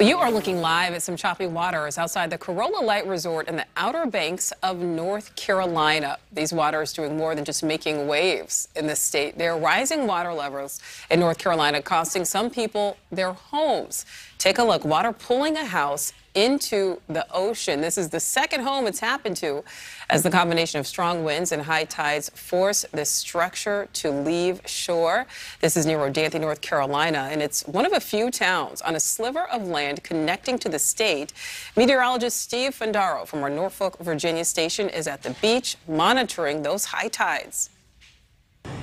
You are looking live at some choppy waters outside the Corolla Light Resort in the Outer Banks of North Carolina. These waters doing more than just making waves in the state. They're rising water levels in North Carolina, costing some people their homes. Take a look. Water pulling a house into the ocean. This is the second home it's happened to as the combination of strong winds and high tides force this structure to leave shore. This is near Rodanthe, North Carolina, and it's one of a few towns on a sliver of land connecting to the state. Meteorologist Steve Fundaro from our Norfolk, Virginia station is at the beach monitoring those high tides.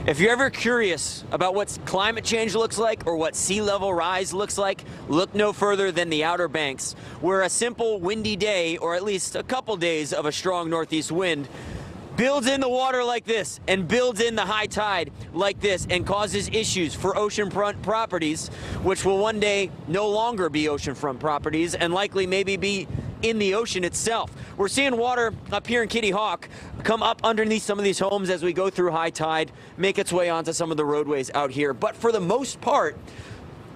If you're ever curious about what climate change looks like or what sea level rise looks like, look no further than the Outer Banks, where a simple windy day, or at least a couple days of a strong northeast wind, builds in the water like this and builds in the high tide like this and causes issues for oceanfront properties, which will one day no longer be oceanfront properties and likely maybe be in the ocean itself. We're seeing water up here in Kitty Hawk come up underneath some of these homes as we go through high tide, make its way onto some of the roadways out here. But for the most part,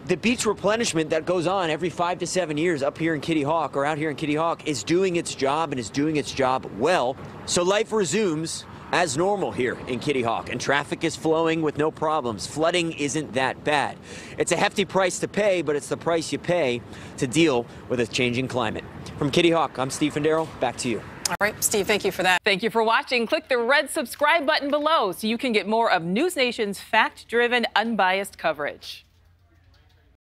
the beach replenishment that goes on every five to seven years up here in Kitty Hawk or out here in Kitty Hawk is doing its job and is doing its job well. So life resumes as normal here in Kitty Hawk, and traffic is flowing with no problems. Flooding isn't that bad. It's a hefty price to pay, but it's the price you pay to deal with a changing climate. From Kitty Hawk, I'm Steve Darrow. Back to you. All right, Steve, thank you for that. Thank you for watching. Click the red subscribe button below so you can get more of NewsNation's fact driven, unbiased coverage.